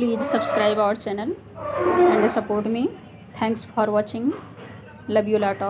Please subscribe our channel and support me. Thanks for watching. Love you lot.